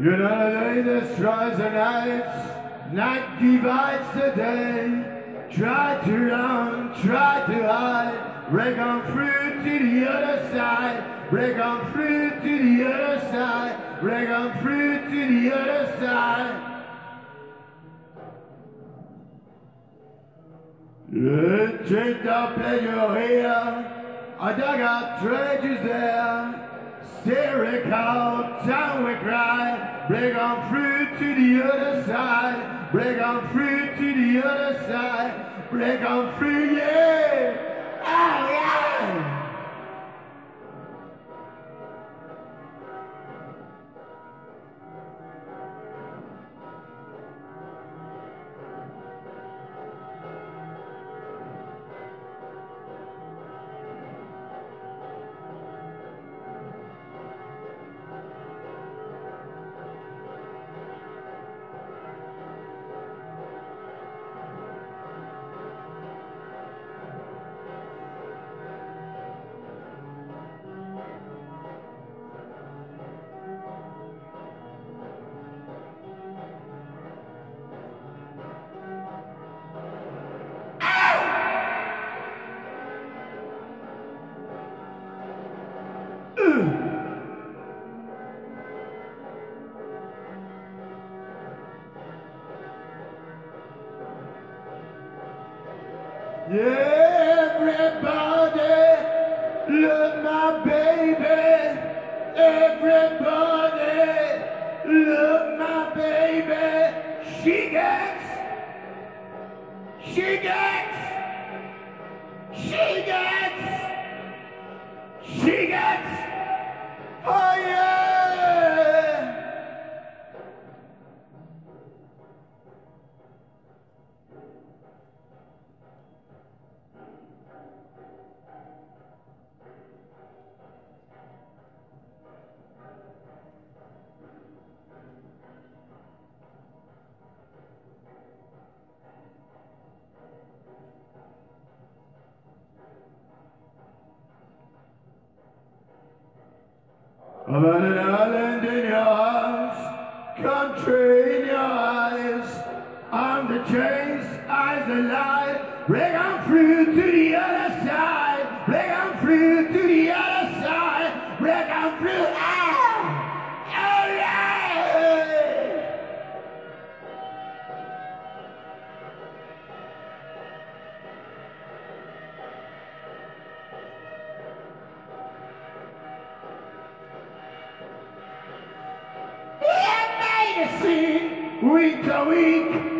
You know the day destroys the night, night divides the day. Try to run, try to hide, break on through to the other side, break on through to the other side, break on through to the other side. Drink up in your ear, I dug out treasures there. Still recall time we cry, break on through to the other side, break on through to the other side, break on through, yeah, oh yeah. Everybody, my baby. Everybody, my baby. She gets, she gets, she gets, she gets. About an island in your eyes, country in your eyes. I'm the chase, eyes light. Break on through to the other side. Break on through to See week to week,